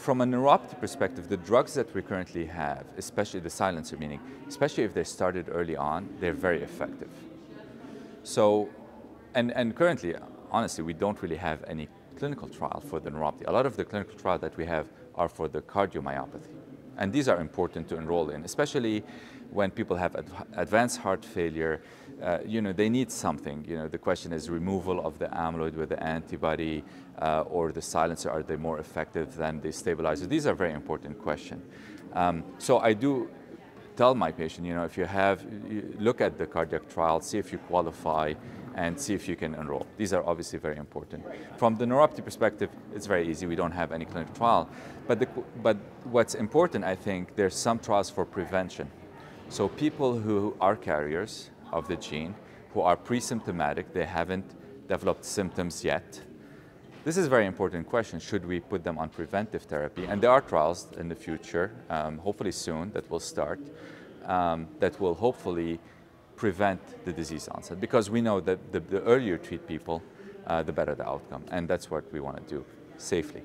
From a neuropathy perspective, the drugs that we currently have, especially the silencer, meaning, especially if they started early on, they're very effective. So, and, and currently, honestly, we don't really have any clinical trial for the neuropathy. A lot of the clinical trials that we have are for the cardiomyopathy. And these are important to enroll in, especially when people have ad advanced heart failure. Uh, you know, they need something. You know, the question is removal of the amyloid with the antibody uh, or the silencer, are they more effective than the stabilizer? These are very important questions. Um, so I do tell my patient, you know, if you have, look at the cardiac trial, see if you qualify, and see if you can enroll. These are obviously very important. From the neuropathy perspective, it's very easy. We don't have any clinical trial. But, the, but what's important, I think, there's some trials for prevention. So people who are carriers of the gene, who are pre-symptomatic, they haven't developed symptoms yet. This is a very important question. Should we put them on preventive therapy? And there are trials in the future, um, hopefully soon, that will start, um, that will hopefully prevent the disease onset. Because we know that the, the earlier treat people, uh, the better the outcome. And that's what we want to do safely.